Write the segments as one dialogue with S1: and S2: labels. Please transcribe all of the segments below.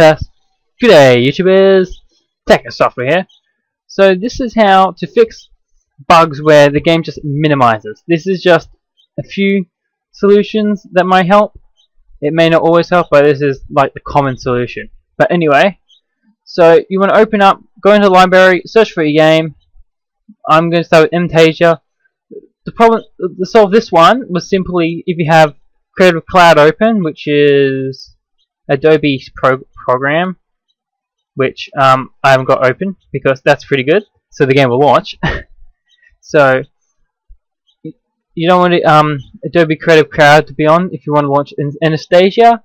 S1: test. G'day YouTubers, TechX Software here. So this is how to fix bugs where the game just minimizes. This is just a few solutions that might help. It may not always help, but this is like the common solution. But anyway, so you want to open up, go into the library, search for your game. I'm going to start with Mtasia. The problem to solve this one was simply if you have Creative Cloud open, which is Adobe pro program, which um, I haven't got open because that's pretty good, so the game will launch. so you don't want um, Adobe Creative Cloud to be on if you want to launch Anastasia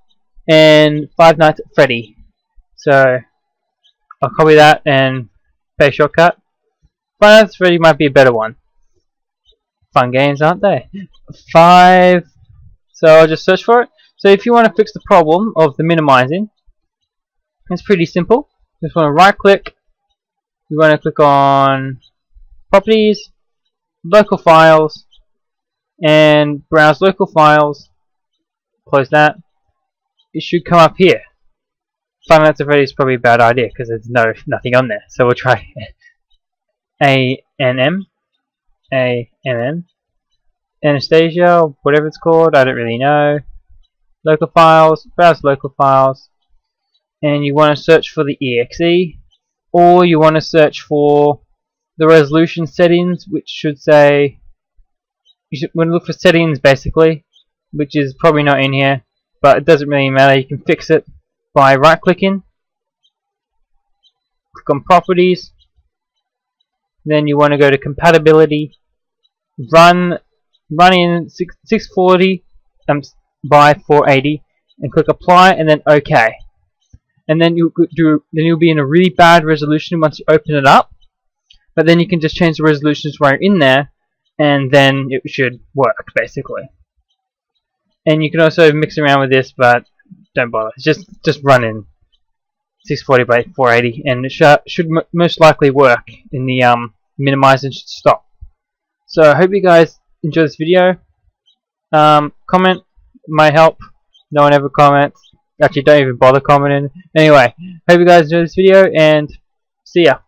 S1: and Five Nights at Freddy. So I'll copy that and paste shortcut. Five Nights at Freddy might be a better one. Fun games, aren't they? Five so I'll just search for it. So if you want to fix the problem of the minimizing, it's pretty simple. Just want to right click, you want to click on properties, local files, and browse local files, close that. It should come up here. Five Nights at Freddy's is probably a bad idea because there's no nothing on there. So we'll try A N M A N N Anastasia, whatever it's called, I don't really know. Local files, browse local files, and you want to search for the exe, or you want to search for the resolution settings, which should say you should want to look for settings basically, which is probably not in here, but it doesn't really matter. You can fix it by right clicking, click on properties, then you want to go to compatibility, run run running 640 um, by 480 and click apply and then OK and then you do then you'll be in a really bad resolution once you open it up but then you can just change the resolutions while you're in there and then it should work basically and you can also mix around with this but don't bother just just run in 640 by 480 and it sh should most likely work in the um minimize and stop so I hope you guys enjoy this video. Um, comment might help. No one ever comments. Actually, don't even bother commenting. Anyway, hope you guys enjoy this video and see ya.